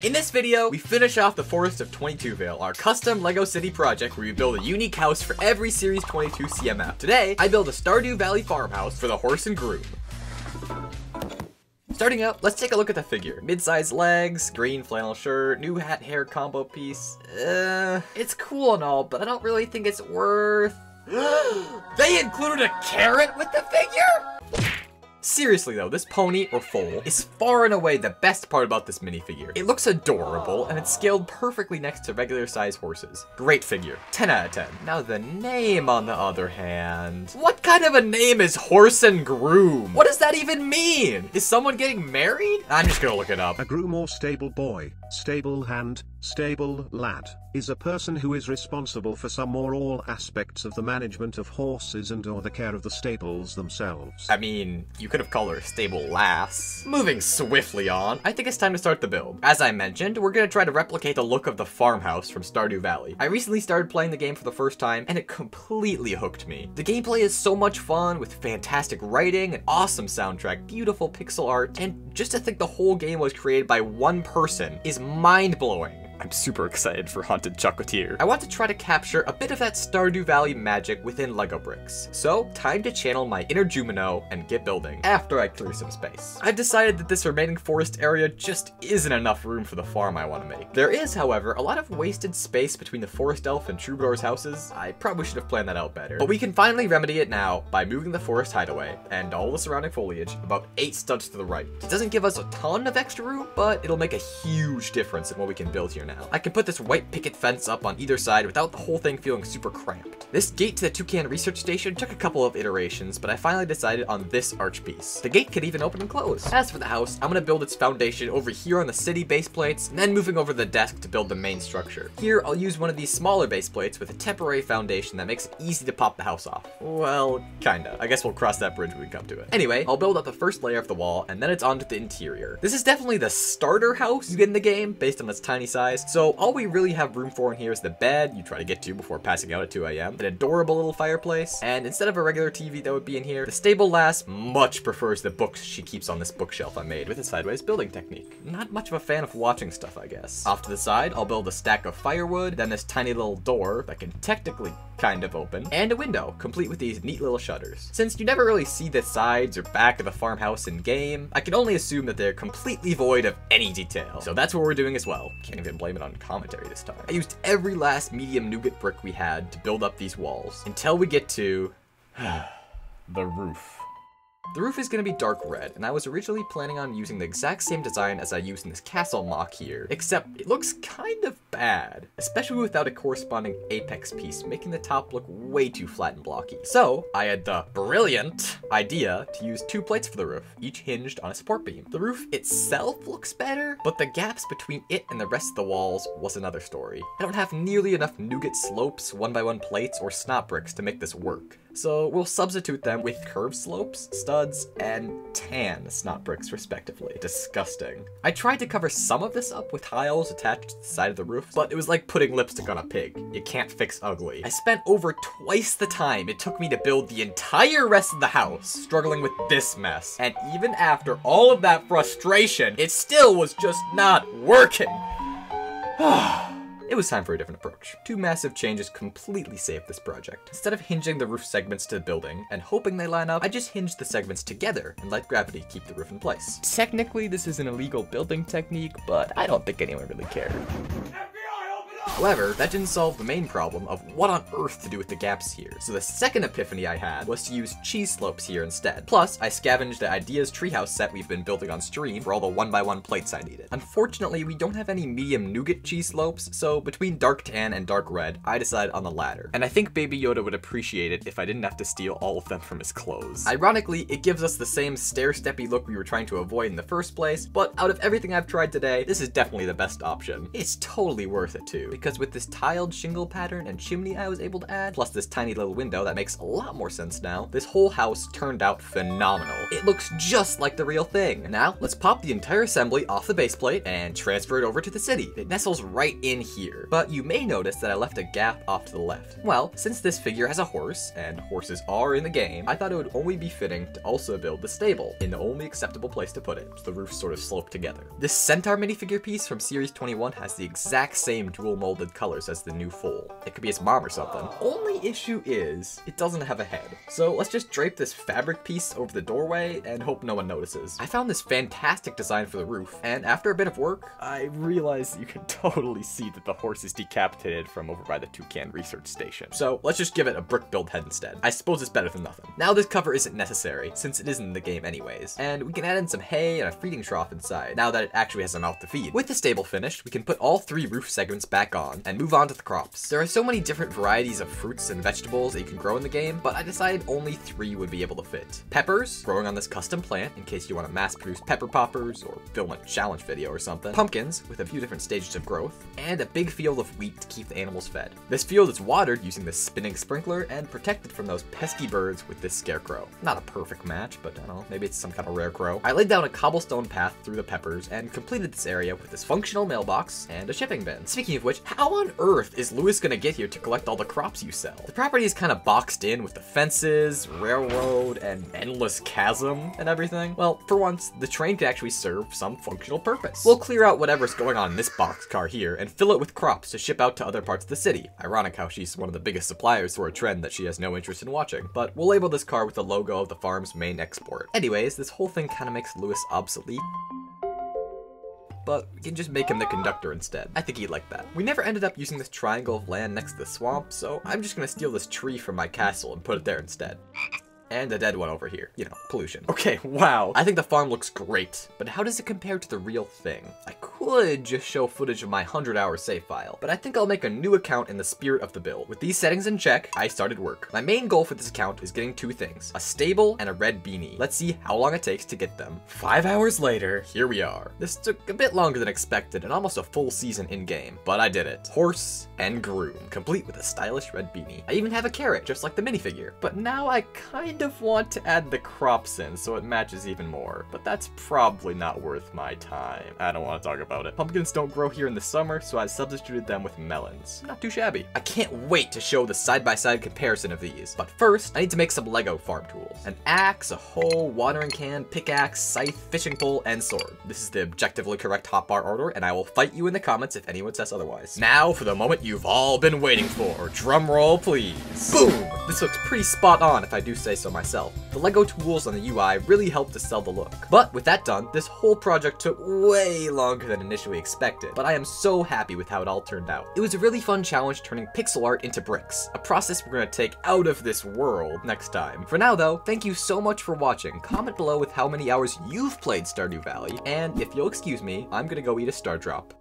In this video, we finish off the Forest of 22-Ville, our custom LEGO City project where we build a unique house for every Series 22 CMF. Today, I build a Stardew Valley farmhouse for the horse and groom. Starting out, let's take a look at the figure. Mid-sized legs, green flannel shirt, new hat hair combo piece. Uh, it's cool and all, but I don't really think it's worth... they included a carrot with the figure? Seriously though, this pony, or foal, is far and away the best part about this minifigure. It looks adorable, and it's scaled perfectly next to regular size horses. Great figure, 10 out of 10. Now the name on the other hand. What kind of a name is Horse and Groom? What does that even mean? Is someone getting married? I'm just gonna look it up. A groom or stable boy, stable hand, stable lad, is a person who is responsible for some or all aspects of the management of horses and or the care of the stables themselves. I mean, you could have called her stable lass. Moving swiftly on, I think it's time to start the build. As I mentioned, we're gonna try to replicate the look of the farmhouse from Stardew Valley. I recently started playing the game for the first time, and it completely hooked me. The gameplay is so much fun, with fantastic writing, an awesome soundtrack, beautiful pixel art, and just to think the whole game was created by one person is mind-blowing. I'm super excited for Haunted Chocolatier. I want to try to capture a bit of that Stardew Valley magic within LEGO bricks. So, time to channel my inner Junimo and get building, after I clear some space. I've decided that this remaining forest area just isn't enough room for the farm I want to make. There is, however, a lot of wasted space between the Forest Elf and Troubadour's houses. I probably should have planned that out better. But we can finally remedy it now by moving the forest hideaway and all the surrounding foliage about 8 studs to the right. It doesn't give us a ton of extra room, but it'll make a huge difference in what we can build here I can put this white picket fence up on either side without the whole thing feeling super cramped. This gate to the Toucan Research Station took a couple of iterations, but I finally decided on this arch piece. The gate could even open and close. As for the house, I'm gonna build its foundation over here on the city base plates, and then moving over the desk to build the main structure. Here, I'll use one of these smaller base plates with a temporary foundation that makes it easy to pop the house off. Well, kinda. I guess we'll cross that bridge when we come to it. Anyway, I'll build up the first layer of the wall, and then it's onto the interior. This is definitely the starter house you get in the game, based on its tiny size, so all we really have room for in here is the bed you try to get to before passing out at 2 a.m., an adorable little fireplace, and instead of a regular TV that would be in here, the stable lass much prefers the books she keeps on this bookshelf I made with a sideways building technique. Not much of a fan of watching stuff, I guess. Off to the side, I'll build a stack of firewood, then this tiny little door that can technically kind of open, and a window, complete with these neat little shutters. Since you never really see the sides or back of the farmhouse in game, I can only assume that they're completely void of any detail. So that's what we're doing as well. Can't even blame it on commentary this time. I used every last medium nougat brick we had to build up these walls, until we get to the roof. The roof is going to be dark red, and I was originally planning on using the exact same design as I used in this castle MOC here, except it looks kind of bad, especially without a corresponding apex piece, making the top look way too flat and blocky. So, I had the brilliant idea to use two plates for the roof, each hinged on a support beam. The roof itself looks better, but the gaps between it and the rest of the walls was another story. I don't have nearly enough nougat slopes, one by one plates, or snot bricks to make this work. So we'll substitute them with curved slopes, studs, and tan snot bricks respectively. Disgusting. I tried to cover some of this up with tiles attached to the side of the roof, but it was like putting lipstick on a pig. You can't fix ugly. I spent over twice the time it took me to build the entire rest of the house, struggling with this mess. And even after all of that frustration, it still was just not working. Ah. It was time for a different approach. Two massive changes completely saved this project. Instead of hinging the roof segments to the building and hoping they line up, I just hinged the segments together and let gravity keep the roof in place. Technically, this is an illegal building technique, but I don't think anyone really cared. However, that didn't solve the main problem of what on earth to do with the gaps here. So the second epiphany I had was to use cheese slopes here instead. Plus, I scavenged the Ideas treehouse set we've been building on stream for all the one by one plates I needed. Unfortunately, we don't have any medium nougat cheese slopes, so between dark tan and dark red, I decided on the latter. And I think Baby Yoda would appreciate it if I didn't have to steal all of them from his clothes. Ironically, it gives us the same stair-steppy look we were trying to avoid in the first place, but out of everything I've tried today, this is definitely the best option. It's totally worth it too because with this tiled shingle pattern and chimney I was able to add, plus this tiny little window that makes a lot more sense now, this whole house turned out phenomenal. It looks just like the real thing. Now, let's pop the entire assembly off the base plate and transfer it over to the city. It nestles right in here, but you may notice that I left a gap off to the left. Well, since this figure has a horse, and horses are in the game, I thought it would only be fitting to also build the stable in the only acceptable place to put it, so the roofs sort of slope together. This centaur minifigure piece from Series 21 has the exact same dual molded colors as the new foal. It could be its mom or something. Only issue is, it doesn't have a head. So let's just drape this fabric piece over the doorway and hope no one notices. I found this fantastic design for the roof, and after a bit of work, I realized you can totally see that the horse is decapitated from over by the Toucan research station. So let's just give it a brick build head instead. I suppose it's better than nothing. Now this cover isn't necessary, since it isn't in the game anyways, and we can add in some hay and a feeding trough inside, now that it actually has a mouth to feed. With the stable finished, we can put all three roof segments back and move on to the crops. There are so many different varieties of fruits and vegetables that you can grow in the game, but I decided only three would be able to fit. Peppers, growing on this custom plant, in case you want to mass produce pepper poppers, or film a challenge video or something. Pumpkins, with a few different stages of growth, and a big field of wheat to keep the animals fed. This field is watered using this spinning sprinkler, and protected from those pesky birds with this scarecrow. Not a perfect match, but I don't know, maybe it's some kind of rare crow. I laid down a cobblestone path through the peppers, and completed this area with this functional mailbox and a shipping bin. Speaking of which, how on earth is Lewis gonna get here to collect all the crops you sell? The property is kind of boxed in with the fences, railroad, and endless chasm and everything. Well, for once, the train could actually serve some functional purpose. We'll clear out whatever's going on in this boxcar here and fill it with crops to ship out to other parts of the city. Ironic how she's one of the biggest suppliers for a trend that she has no interest in watching. But we'll label this car with the logo of the farm's main export. Anyways, this whole thing kind of makes Lewis obsolete but we can just make him the conductor instead. I think he'd like that. We never ended up using this triangle of land next to the swamp, so I'm just gonna steal this tree from my castle and put it there instead. And a dead one over here. You know, pollution. Okay, wow. I think the farm looks great, but how does it compare to the real thing? I could just show footage of my 100 hour save file, but I think I'll make a new account in the spirit of the build. With these settings in check, I started work. My main goal for this account is getting two things, a stable and a red beanie. Let's see how long it takes to get them. Five hours later, here we are. This took a bit longer than expected and almost a full season in-game, but I did it. Horse and groom, complete with a stylish red beanie. I even have a carrot, just like the minifigure. But now I kind of want to add the crops in so it matches even more, but that's probably not worth my time. I don't want to talk about it. Pumpkins don't grow here in the summer, so I substituted them with melons. Not too shabby. I can't wait to show the side-by-side -side comparison of these. But first, I need to make some Lego farm tools. An axe, a hoe, watering can, pickaxe, scythe, fishing pole, and sword. This is the objectively correct hotbar order, and I will fight you in the comments if anyone says otherwise. Now for the moment you've all been waiting for. Drum roll, please. Boom! This looks pretty spot on if I do say so myself. The Lego tools on the UI really helped to sell the look. But with that done, this whole project took way longer than initially expected, but I am so happy with how it all turned out. It was a really fun challenge turning pixel art into bricks, a process we're gonna take out of this world next time. For now though, thank you so much for watching. Comment below with how many hours you've played Stardew Valley, and if you'll excuse me, I'm gonna go eat a Stardrop.